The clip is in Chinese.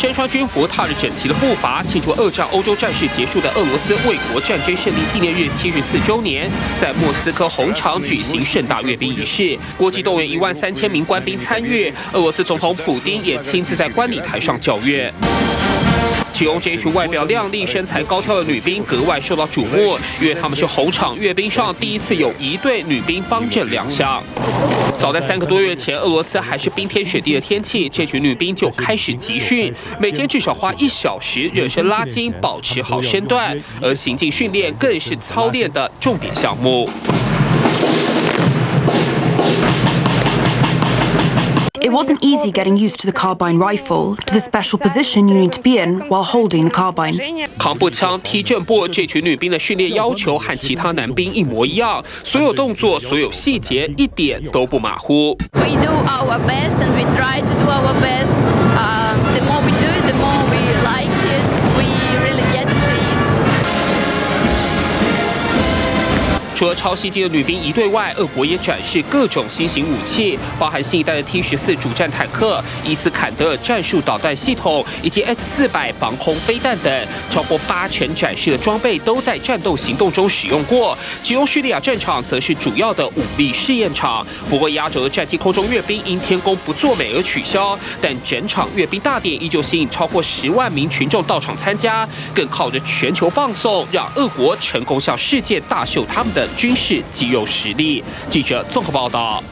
身穿军服，踏着整齐的步伐，庆祝二战欧洲战事结束的俄罗斯卫国战争胜利纪念日七十四周年，在莫斯科红场举行盛大阅兵仪式，国际动员一万三千名官兵参与，俄罗斯总统普京也亲自在观礼台上教阅。其中这一群外表靓丽、身材高挑的女兵格外受到瞩目，因为她们是红场阅兵上第一次有一队女兵方阵亮相。早在三个多月前，俄罗斯还是冰天雪地的天气，这群女兵就开始集训，每天至少花一小时热身拉筋，保持好身段，而行进训练更是操练的重点项目。It wasn't easy getting used to the carbine rifle, to the special position you need to be in while holding the carbine. 扛步枪、踢正步，这群女兵的训练要求和其他男兵一模一样，所有动作、所有细节一点都不马虎。We do our best and we try to do our best. 除了超细精的女兵一队外，俄国也展示各种新型武器，包含新一代的 T 十四主战坦克、伊斯坎德尔战术导弹系统以及 S 四百防空飞弹等，超过八成展示的装备都在战斗行动中使用过。其中叙利亚战场则是主要的武力试验场。不过压轴的战机空中阅兵因天公不作美而取消，但整场阅兵大典依旧吸引超过十万名群众到场参加，更靠着全球放送，让俄国成功向世界大秀他们的。军事肌肉实力。记者综合报道。